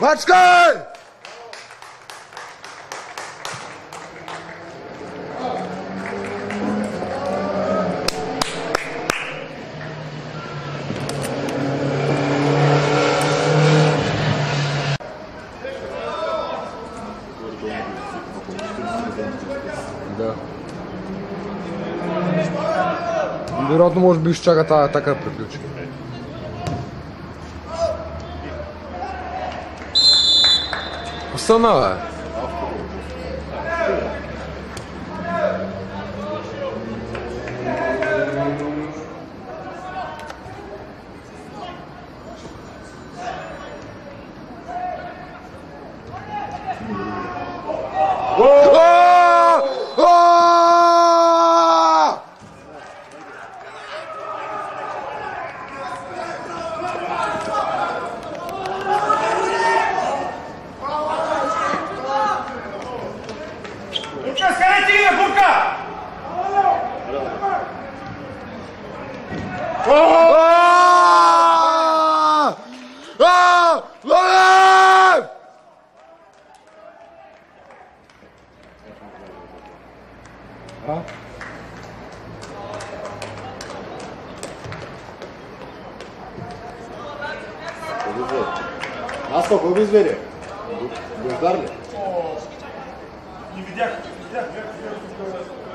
Пачкай! Да. Вероятно, може би ще чака та така приключи. Você não. Скоротина, Бурка! Насколько вы звери? Будешь дарли? Не видяк. Yeah, yeah, yeah.